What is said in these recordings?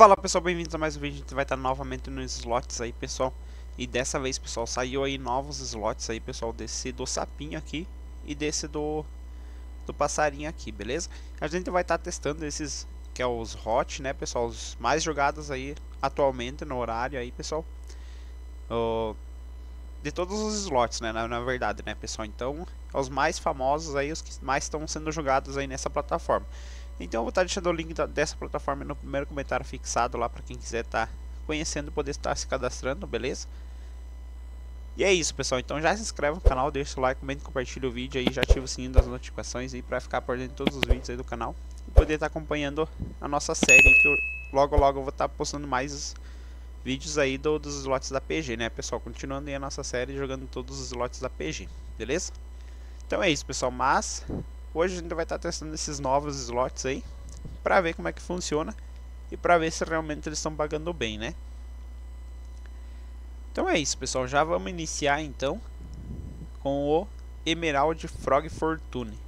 Fala pessoal, bem-vindos a mais um vídeo, a gente vai estar novamente nos slots aí pessoal. E dessa vez pessoal, saiu aí novos slots aí pessoal, desse do sapinho aqui e desse do, do passarinho aqui, beleza? A gente vai estar testando esses que é os hot, né pessoal, os mais jogados aí atualmente no horário aí pessoal. Uh, De todos os slots né, na, na verdade né pessoal, então os mais famosos aí, os que mais estão sendo jogados aí nessa plataforma então eu vou estar deixando o link dessa plataforma no primeiro comentário fixado lá para quem quiser estar tá conhecendo poder estar se cadastrando, beleza? E é isso, pessoal. Então já se inscreve no canal, deixa o like, comente, compartilha o vídeo aí, já ativa o sininho das notificações aí para ficar por dentro de todos os vídeos aí do canal e poder estar acompanhando a nossa série que eu, logo logo eu vou estar postando mais vídeos aí do, dos slots da PG, né, pessoal? Continuando aí a nossa série jogando todos os slots da PG, beleza? Então é isso, pessoal, mas Hoje a gente vai estar testando esses novos slots aí para ver como é que funciona e para ver se realmente eles estão pagando bem, né? Então é isso, pessoal. Já vamos iniciar então com o Emerald Frog Fortune.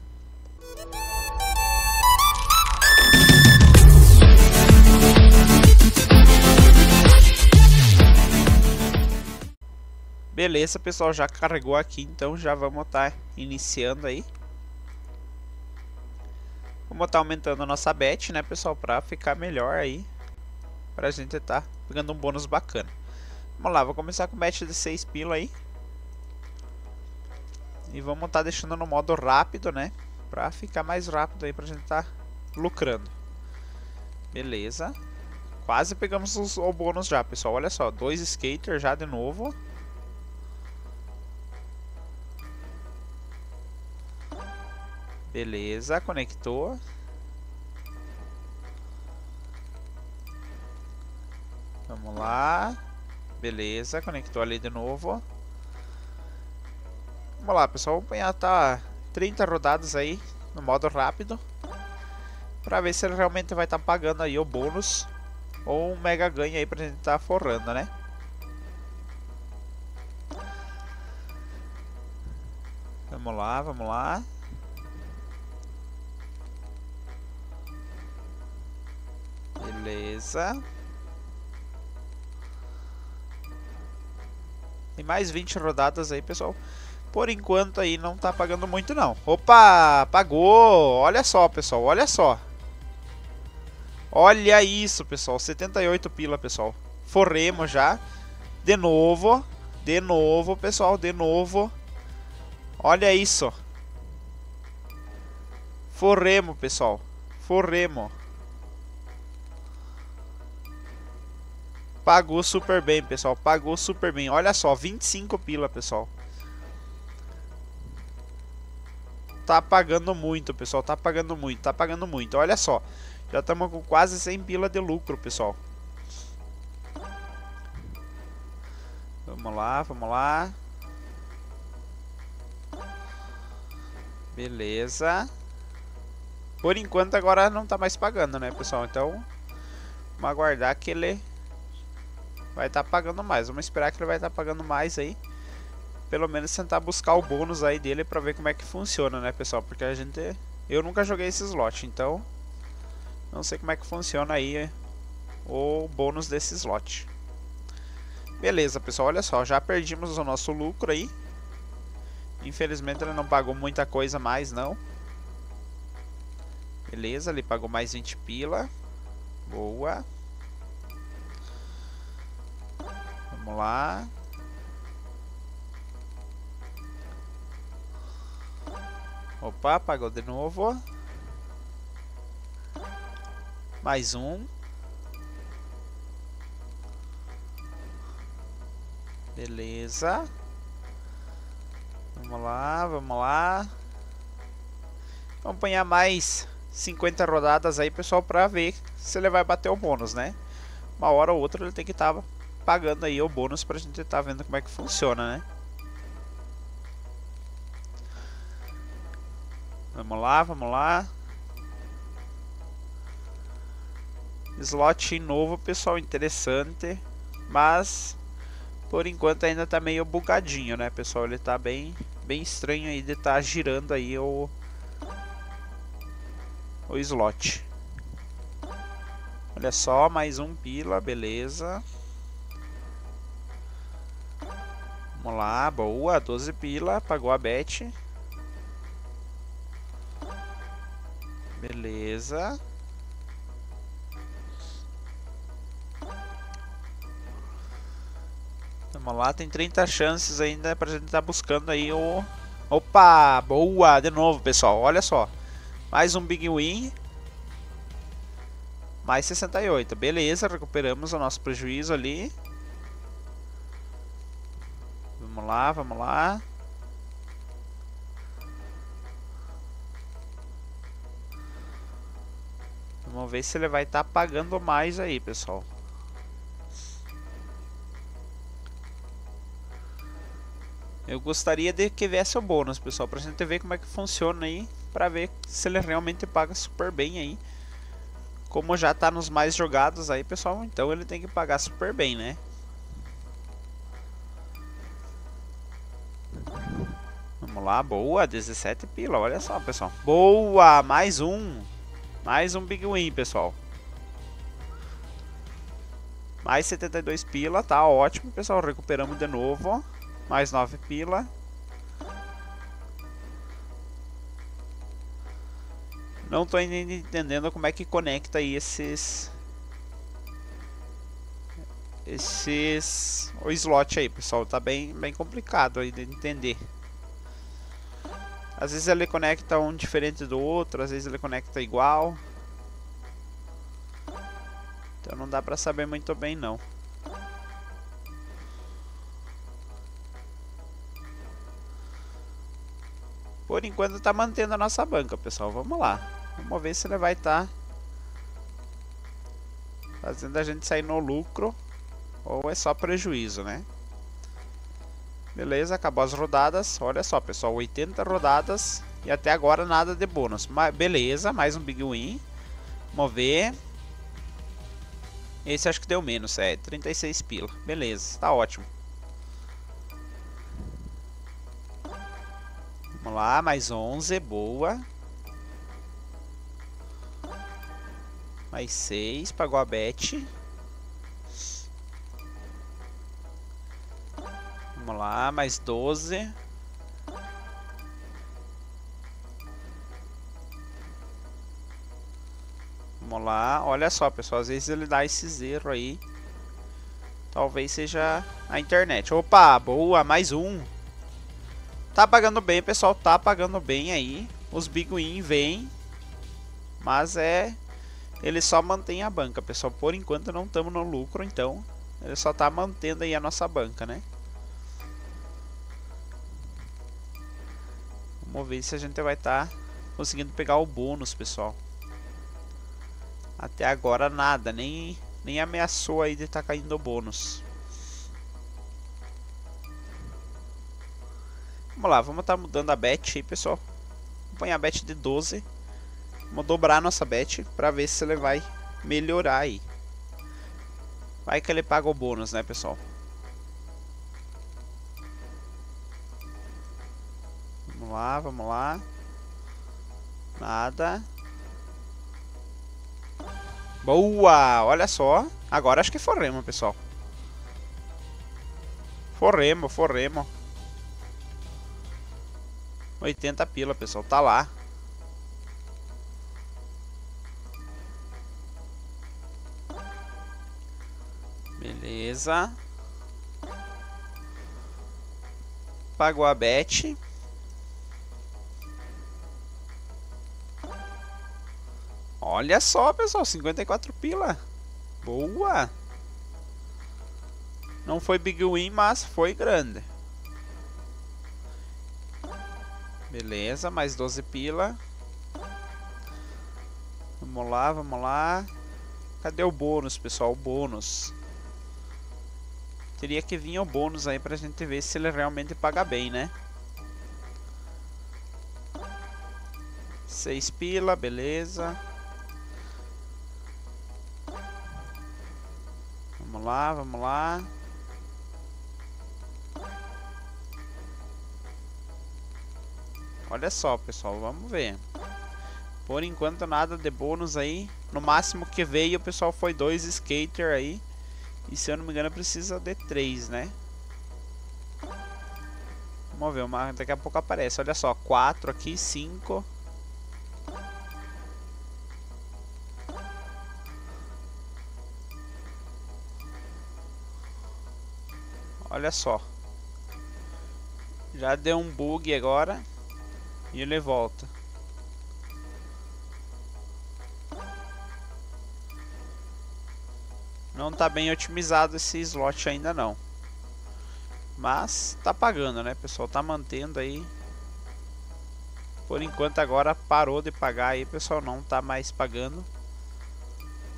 Beleza, pessoal, já carregou aqui, então já vamos estar iniciando aí. Vamos estar aumentando a nossa bet, né, pessoal, para ficar melhor aí. Pra gente estar tá pegando um bônus bacana. Vamos lá, vou começar com bet de 6 pila aí. E vamos estar tá deixando no modo rápido, né? Pra ficar mais rápido aí, pra gente estar tá lucrando. Beleza. Quase pegamos os, o bônus já, pessoal. Olha só, dois skaters já de novo. Beleza, conectou. Vamos lá. Beleza, conectou ali de novo. Vamos lá, pessoal. Vamos apanhar tá 30 rodadas aí no modo rápido. Pra ver se ele realmente vai estar tá pagando aí o bônus. Ou um mega ganho aí pra gente estar tá forrando, né? Vamos lá, vamos lá. Beleza. Tem mais 20 rodadas aí, pessoal. Por enquanto aí não tá pagando muito não. Opa, pagou. Olha só, pessoal, olha só. Olha isso, pessoal. 78 pila, pessoal. Forremos já. De novo. De novo, pessoal, de novo. Olha isso. Forremo, pessoal. Forremo. Pagou super bem, pessoal. Pagou super bem. Olha só, 25 pila, pessoal. Tá pagando muito, pessoal. Tá pagando muito, tá pagando muito. Olha só. Já estamos com quase 100 pila de lucro, pessoal. Vamos lá, vamos lá. Beleza. Por enquanto agora não tá mais pagando, né, pessoal? Então, vamos aguardar que ele vai estar tá pagando mais. Vamos esperar que ele vai estar tá pagando mais aí. Pelo menos tentar buscar o bônus aí dele pra ver como é que funciona, né, pessoal? Porque a gente... Eu nunca joguei esse slot, então... Não sei como é que funciona aí o bônus desse slot. Beleza, pessoal, olha só. Já perdimos o nosso lucro aí. Infelizmente ele não pagou muita coisa mais, não. Beleza, ele pagou mais 20 pila. Boa. Vamos lá. Opa, apagou de novo. Mais um. Beleza. Vamos lá, vamos lá. Vamos apanhar mais 50 rodadas aí, pessoal, pra ver se ele vai bater o bônus, né? Uma hora ou outra ele tem que estar tá pagando aí o bônus pra gente estar tá vendo como é que funciona, né? Vamos lá, vamos lá. Slot novo, pessoal, interessante. Mas, por enquanto ainda tá meio bugadinho, né, pessoal? Ele tá bem, bem estranho aí de estar tá girando aí o... O slot. Olha só, mais um pila, beleza. Vamos lá, boa, 12 pila, pagou a bet. Beleza. Vamos lá, tem 30 chances ainda pra gente estar tá buscando aí o... Opa, boa, de novo pessoal, olha só. Mais um Big Win. Mais 68. Beleza, recuperamos o nosso prejuízo ali. Vamos lá, vamos lá. Vamos ver se ele vai estar tá pagando mais aí, pessoal. Eu gostaria de que viesse o bônus, pessoal, pra gente ver como é que funciona aí, pra ver se ele realmente paga super bem aí. Como já tá nos mais jogados aí, pessoal, então ele tem que pagar super bem, né? Vamos lá, boa, 17 pila, olha só, pessoal. Boa, mais um. Mais um Big Win, pessoal. Mais 72 pila, tá ótimo, pessoal. Recuperamos de novo. Mais 9 pila. Não tô entendendo como é que conecta aí esses... Esses... O slot aí, pessoal. Tá bem, bem complicado aí de entender. Às vezes ele conecta um diferente do outro, às vezes ele conecta igual. Então não dá pra saber muito bem não. Por enquanto tá mantendo a nossa banca, pessoal. Vamos lá. Vamos ver se ele vai estar tá fazendo a gente sair no lucro ou é só prejuízo, né? Beleza, acabou as rodadas. Olha só, pessoal, 80 rodadas e até agora nada de bônus. Mas, beleza, mais um Big Win. Vamos ver. Esse acho que deu menos, é 36 pila. Beleza, tá ótimo. Vamos lá, mais 11, boa. Mais 6, pagou a bet. Vamos lá, mais 12. Vamos lá, olha só pessoal, às vezes ele dá esse zero aí. Talvez seja a internet. Opa, boa, mais um. Tá pagando bem, pessoal. Tá pagando bem aí. Os Big Win vêm. Mas é... Ele só mantém a banca, pessoal. Por enquanto não estamos no lucro, então... Ele só tá mantendo aí a nossa banca, né? Vamos ver se a gente vai estar tá conseguindo pegar o bônus, pessoal. Até agora nada, nem, nem ameaçou aí de estar tá caindo o bônus. Vamos lá, vamos estar tá mudando a bet aí, pessoal. Vamos põe a bet de 12. Vamos dobrar nossa bet para ver se ele vai melhorar aí. Vai que ele paga o bônus, né, pessoal? Vamos lá, vamos lá. Nada. Boa! Olha só. Agora acho que forremos, pessoal. Forremos, forremos. 80 pila, pessoal. Tá lá. Beleza. Pagou a bet. Olha só, pessoal. 54 pila. Boa. Não foi big win, mas foi grande. Beleza, mais 12 pila. Vamos lá, vamos lá. Cadê o bônus, pessoal? O bônus. Teria que vir o bônus aí pra gente ver se ele realmente paga bem, né? 6 pila, beleza. Vamos lá, vamos lá. Olha só, pessoal, vamos ver. Por enquanto nada de bônus aí. No máximo que veio, pessoal foi dois skater aí. E se eu não me engano, precisa de três, né? Vamos ver, uma, daqui a pouco aparece. Olha só, quatro aqui, cinco. Olha só. Já deu um bug agora. E ele volta. Não está bem otimizado esse slot ainda não. Mas tá pagando, né, pessoal? Tá mantendo aí. Por enquanto agora parou de pagar aí, pessoal, não tá mais pagando.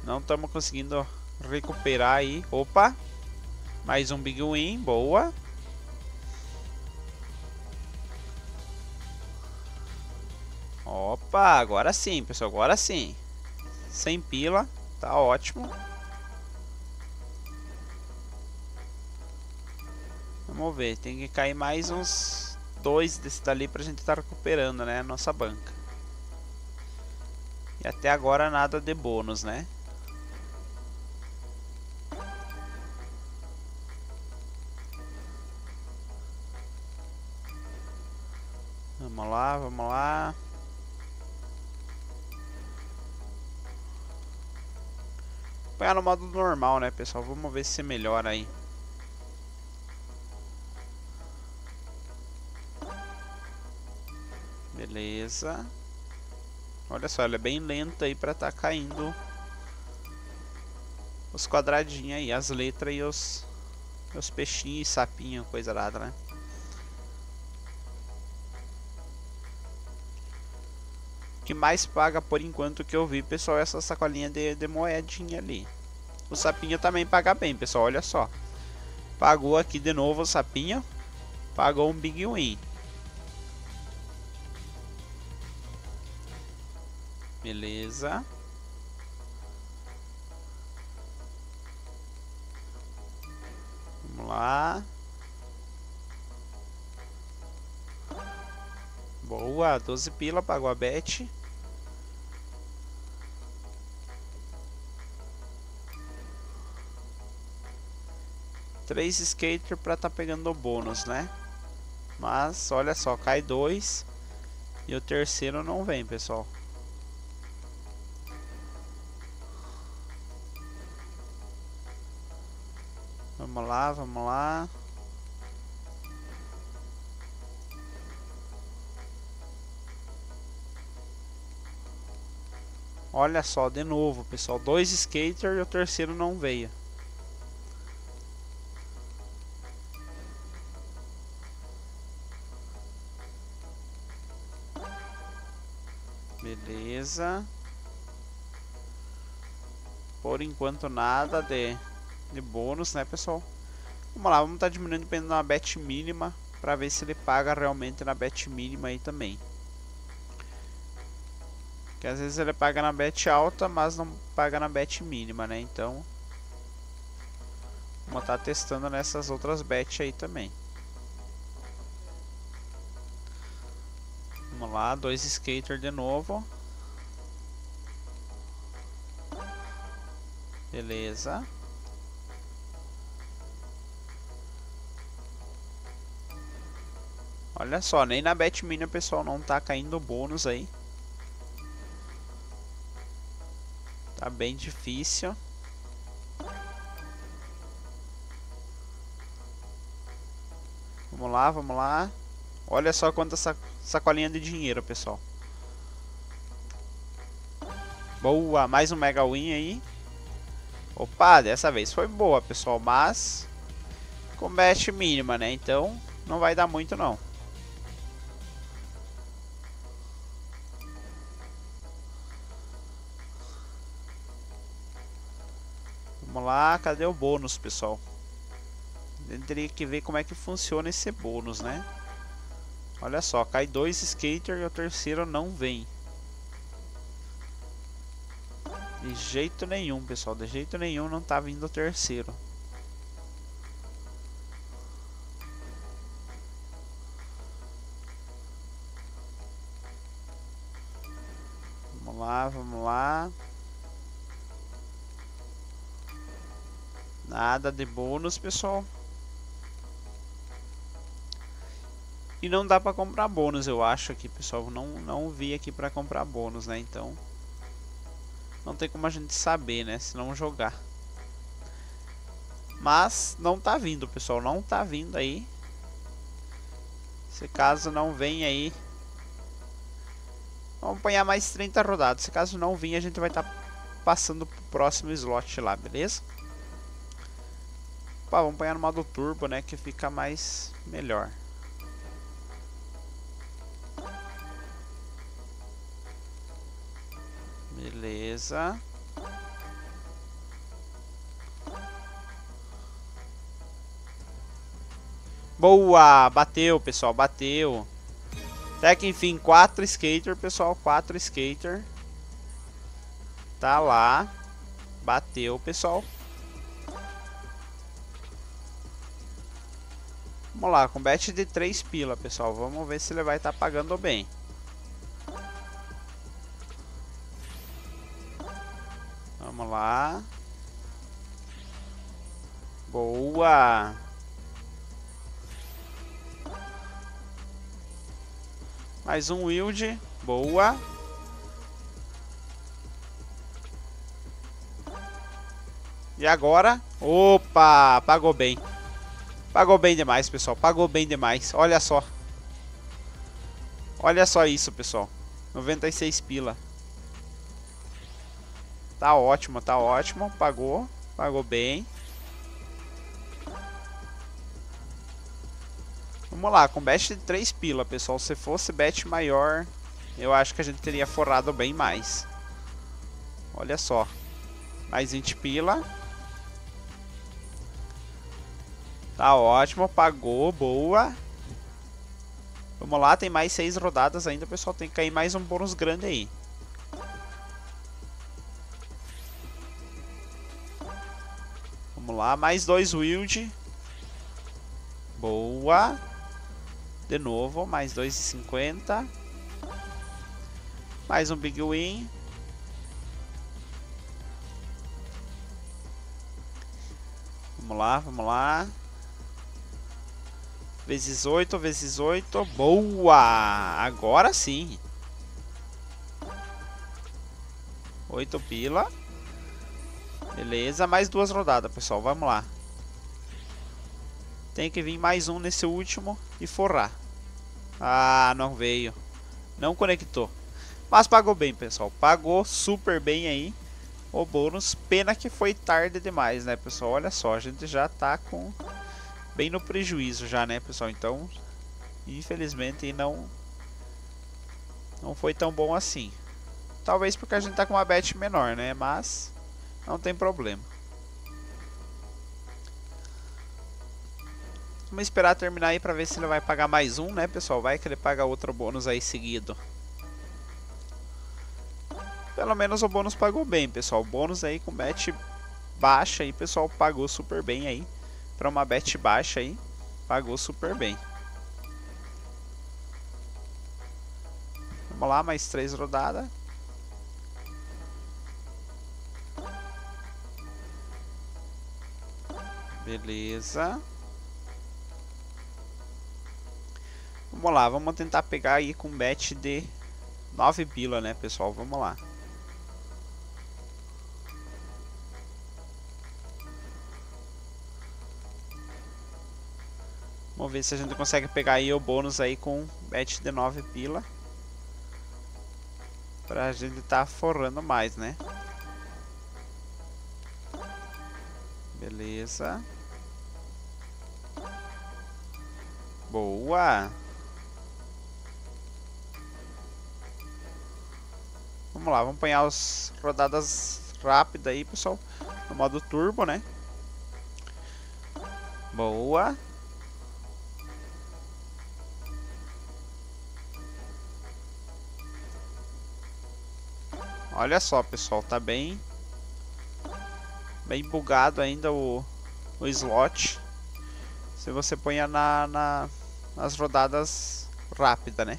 Não estamos conseguindo recuperar aí. Opa! Mais um big win, boa. Opa, agora sim, pessoal, agora sim. Sem pila, tá ótimo. Vamos ver, tem que cair mais uns dois desse dali pra gente estar tá recuperando, né, a nossa banca. E até agora nada de bônus, né? Vamos lá, vamos lá. Pegar no modo normal, né, pessoal? Vamos ver se melhora aí. Beleza. Olha só, ela é bem lenta aí pra tá caindo os quadradinhos aí, as letras e os, os peixinhos e sapinho, coisa nada, né? Que mais paga por enquanto que eu vi, pessoal, essa sacolinha de, de moedinha ali. O sapinho também paga bem, pessoal, olha só. Pagou aqui de novo o sapinho. Pagou um Big Win. Beleza. Vamos lá. Boa, 12 pila, pagou a bet. Três skater pra tá pegando o bônus, né? Mas, olha só, cai dois. E o terceiro não vem, pessoal. Vamos lá, vamos lá. Olha só, de novo, pessoal. Dois skater e o terceiro não veio. Beleza. Por enquanto nada de, de bônus, né, pessoal? Vamos lá, vamos estar tá diminuindo dependendo da bet mínima. Pra ver se ele paga realmente na bet mínima aí também. Que às vezes ele paga na bet alta, mas não paga na bet mínima, né? Então, vamos estar tá testando nessas outras bets aí também. Vamos lá, dois skater de novo. Beleza. Olha só, nem na bet mínima pessoal não tá caindo bônus aí. Tá bem difícil. Vamos lá, vamos lá. Olha só quanta sacolinha de dinheiro, pessoal. Boa, mais um Mega Win aí. Opa, dessa vez foi boa, pessoal, mas com mínima, né? Então não vai dar muito não. Vamos lá, cadê o bônus, pessoal? Eu teria que ver como é que funciona esse bônus, né? Olha só, cai dois skater e o terceiro não vem. De jeito nenhum, pessoal. De jeito nenhum não tá vindo o terceiro. Vamos lá, vamos lá. Nada de bônus, pessoal. E não dá pra comprar bônus, eu acho aqui, pessoal. Não, não vi aqui pra comprar bônus, né? Então... Não tem como a gente saber, né? Se não jogar. Mas não tá vindo, pessoal. Não tá vindo aí. Se caso não vem aí... Vamos apanhar mais 30 rodadas. Se caso não vir, a gente vai estar tá passando pro próximo slot lá, beleza? Opa, vamos apanhar no modo turbo, né? Que fica mais... melhor. Beleza. Boa! Bateu, pessoal, bateu. Até que enfim, 4 skater, pessoal, 4 skater. Tá lá. Bateu, pessoal. Vamos lá, com bet de 3 pila, pessoal. Vamos ver se ele vai estar tá pagando bem. Vamos lá. Boa! Mais um wild. Boa. E agora? Opa! Pagou bem. Pagou bem demais, pessoal. Pagou bem demais. Olha só. Olha só isso, pessoal. 96 pila. Tá ótimo, tá ótimo. Pagou. Pagou bem. Vamos lá, com bet de 3 pila, pessoal. Se fosse bet maior, eu acho que a gente teria forrado bem mais. Olha só. Mais 20 pila. Tá ótimo, pagou, boa. Vamos lá, tem mais 6 rodadas ainda, pessoal. Tem que cair mais um bônus grande aí. Vamos lá, mais dois wild. Boa. De novo, mais 2,50. Mais um Big Win. Vamos lá, vamos lá. Vezes 8, vezes 8. Boa! Agora sim. 8 pila. Beleza, mais duas rodadas, pessoal. Vamos lá. Tem que vir mais um nesse último e forrar. Ah, não veio. Não conectou. Mas pagou bem, pessoal. Pagou super bem aí o bônus. Pena que foi tarde demais, né, pessoal? Olha só, a gente já tá com... Bem no prejuízo já, né, pessoal? Então, infelizmente, não... Não foi tão bom assim. Talvez porque a gente tá com uma bet menor, né? Mas, não tem problema. Vamos esperar terminar aí pra ver se ele vai pagar mais um, né, pessoal? Vai que ele paga outro bônus aí seguido. Pelo menos o bônus pagou bem, pessoal. O bônus aí com bet baixa aí, pessoal, pagou super bem aí. Pra uma bet baixa aí, pagou super bem. Vamos lá, mais três rodadas. Beleza. Vamos lá, vamos tentar pegar aí com bet de 9 pila, né, pessoal? Vamos lá. Vamos ver se a gente consegue pegar aí o bônus aí com bet de 9 pila. Pra gente tá forrando mais, né? Beleza. Boa. Vamos lá, vamos apanhar as rodadas rápidas aí, pessoal. No modo turbo, né? Boa. Olha só, pessoal, tá bem... Bem bugado ainda o, o slot. Se você põe na, na, nas rodadas rápida, né?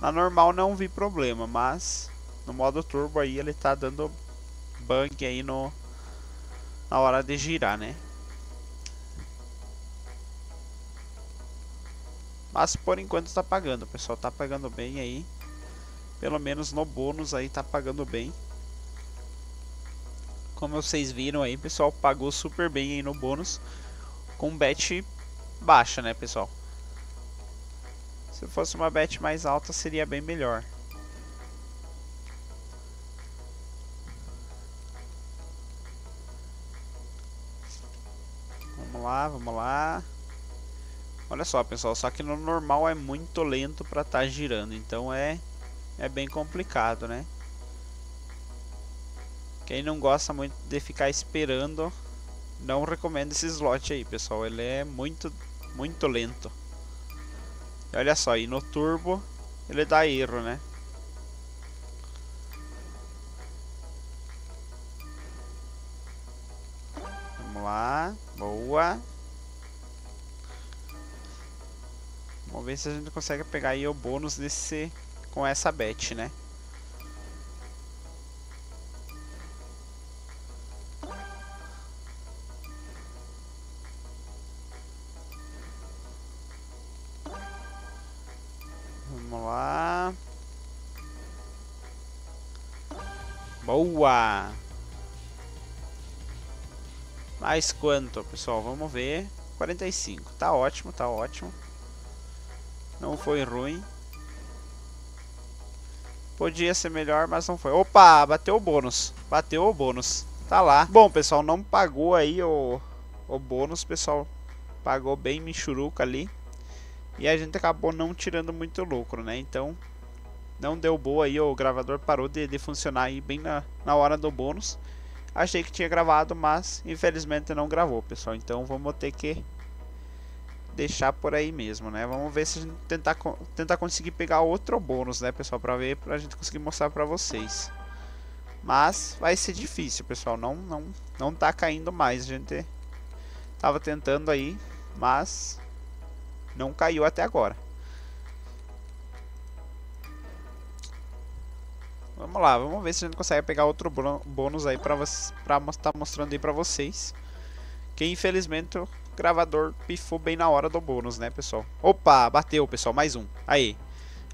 Na normal não vi problema, mas no modo turbo aí ele tá dando bug aí no na hora de girar, né? Mas por enquanto tá pagando, pessoal, tá pagando bem aí. Pelo menos no bônus aí tá pagando bem. Como vocês viram aí, pessoal, pagou super bem aí no bônus. Com bet baixa, né, pessoal? Se fosse uma bet mais alta, seria bem melhor. Vamos lá, vamos lá. Olha só, pessoal, só que no normal é muito lento para estar tá girando, então é é bem complicado, né? Quem não gosta muito de ficar esperando, não recomendo esse slot aí, pessoal. Ele é muito, muito lento. E olha só, e no turbo ele dá erro, né? Vamos lá, boa. Vamos ver se a gente consegue pegar aí o bônus desse com essa bet, né? Vamos lá. Boa! Mais quanto, pessoal? Vamos ver. 45. Tá ótimo, tá ótimo. Não foi ruim. Podia ser melhor, mas não foi. Opa, bateu o bônus. Bateu o bônus. Tá lá. Bom, pessoal, não pagou aí o, o bônus, pessoal. Pagou bem michuruca ali. E a gente acabou não tirando muito lucro, né? Então, não deu boa aí. O gravador parou de, de funcionar aí bem na, na hora do bônus. Achei que tinha gravado, mas infelizmente não gravou, pessoal. Então, vamos ter que deixar por aí mesmo, né? Vamos ver se a gente tentar, tentar conseguir pegar outro bônus, né, pessoal? Pra ver, pra gente conseguir mostrar pra vocês. Mas vai ser difícil, pessoal. Não, não, não tá caindo mais. A gente tava tentando aí, mas não caiu até agora. Vamos lá, vamos ver se a gente consegue pegar outro bônus aí pra, pra tá mostrando aí pra vocês. Que infelizmente gravador pifou bem na hora do bônus, né, pessoal? Opa, bateu, pessoal, mais um. Aí.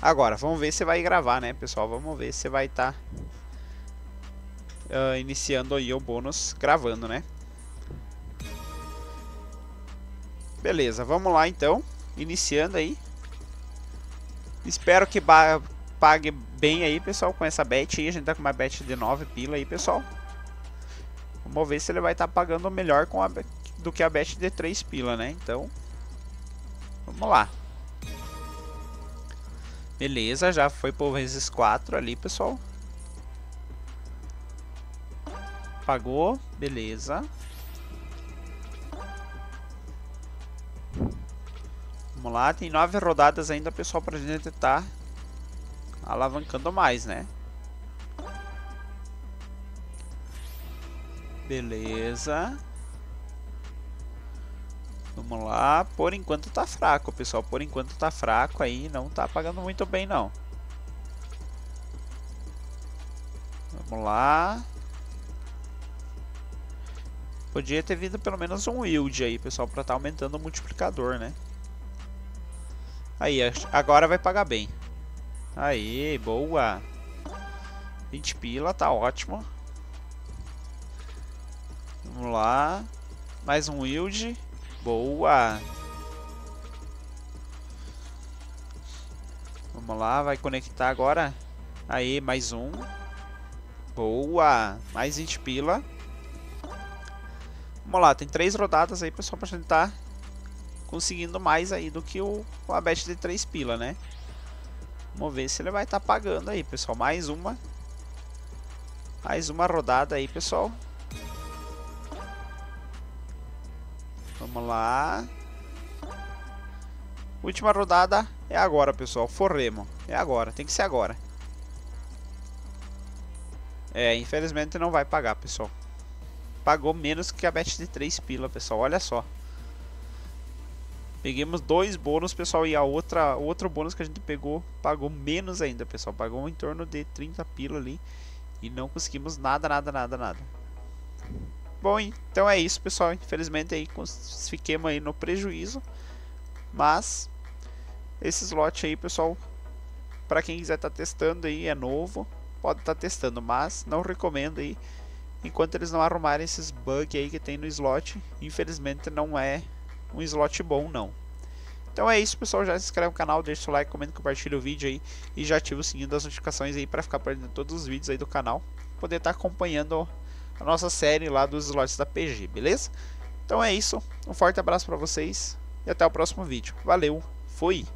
Agora, vamos ver se vai gravar, né, pessoal? Vamos ver se vai estar tá, uh, iniciando aí o bônus gravando, né? Beleza, vamos lá então. Iniciando aí. Espero que pague bem aí, pessoal, com essa bet aí. A gente tá com uma bet de 9 pila aí, pessoal. Vamos ver se ele vai estar tá pagando melhor com a do que a bet de 3 pila, né? Então, vamos lá. Beleza, já foi por vezes 4 ali, pessoal. Pagou, beleza. Vamos lá, tem 9 rodadas ainda, pessoal, pra gente tá alavancando mais, né? Beleza. Vamos lá. Por enquanto tá fraco, pessoal. Por enquanto tá fraco aí. Não tá pagando muito bem, não. Vamos lá. Podia ter vindo pelo menos um yield aí, pessoal, pra tá aumentando o multiplicador, né? Aí, agora vai pagar bem. Aí, boa. 20 pila, tá ótimo. Vamos lá. Mais um yield. Boa! Vamos lá, vai conectar agora. Aí, mais um. Boa! Mais 20 pila. Vamos lá, tem três rodadas aí, pessoal, pra gente tá conseguindo mais aí do que o, o Abete de 3 pila, né? Vamos ver se ele vai estar tá pagando aí, pessoal. Mais uma. Mais uma rodada aí, pessoal. Vamos lá. Última rodada é agora, pessoal. Forremo. É agora. Tem que ser agora. É, infelizmente não vai pagar, pessoal. Pagou menos que a bet de 3 pila, pessoal. Olha só. Peguemos dois bônus, pessoal, e a outra, outro bônus que a gente pegou pagou menos ainda, pessoal. Pagou em torno de 30 pila ali. E não conseguimos nada, nada, nada, nada. Bom, então é isso, pessoal. Infelizmente aí fiquemos aí no prejuízo. Mas esse slot aí, pessoal, para quem quiser estar tá testando aí, é novo, pode estar tá testando, mas não recomendo aí enquanto eles não arrumarem esses bugs aí que tem no slot. Infelizmente não é um slot bom não. Então é isso, pessoal. Já se inscreve no canal, deixa o like, comenta, compartilha o vídeo aí e já ativa o sininho das notificações aí para ficar perdendo todos os vídeos aí do canal, poder estar tá acompanhando a nossa série lá dos slots da PG, beleza? Então é isso. Um forte abraço para vocês e até o próximo vídeo. Valeu, fui.